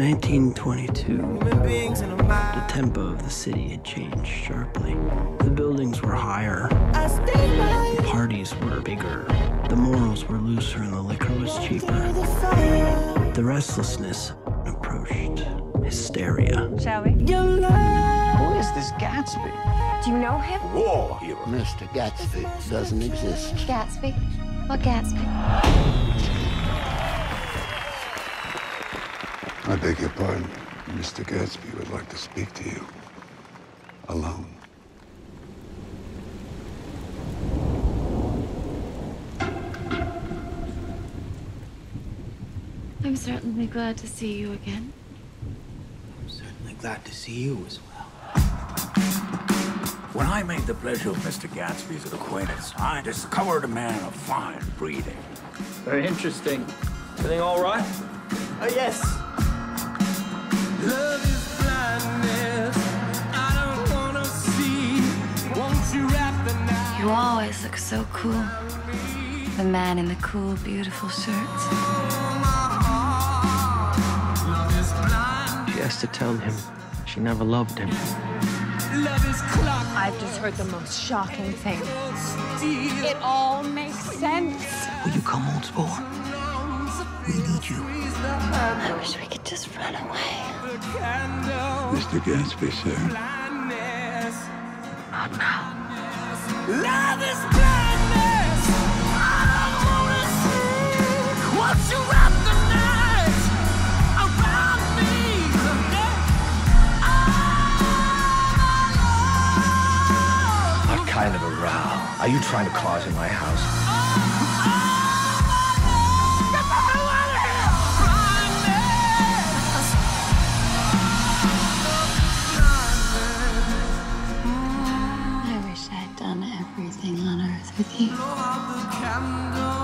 1922, the tempo of the city had changed sharply. The buildings were higher, the parties were bigger, the morals were looser, and the liquor was cheaper. The restlessness approached hysteria. Shall we? Who is this Gatsby? Do you know him? War hero. Mr. Gatsby doesn't exist. Gatsby? What Gatsby? Beg your pardon. Mr. Gatsby would like to speak to you. Alone. I'm certainly glad to see you again. I'm certainly glad to see you as well. When I made the pleasure of Mr. Gatsby's acquaintance, I discovered a man of fine breeding. Very interesting. Everything all right? Oh, yes. You always look so cool. The man in the cool, beautiful shirts. Love is blind. She has to tell him she never loved him. Love is clock. I've just heard the most shocking thing. It all makes sense. Will you come on, sport? We need you. I wish we could just run away. Mr. Gatsby, sir. Not now. Kind of a row. Are you trying to cause in my house? Blow out the candle.